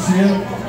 financeiro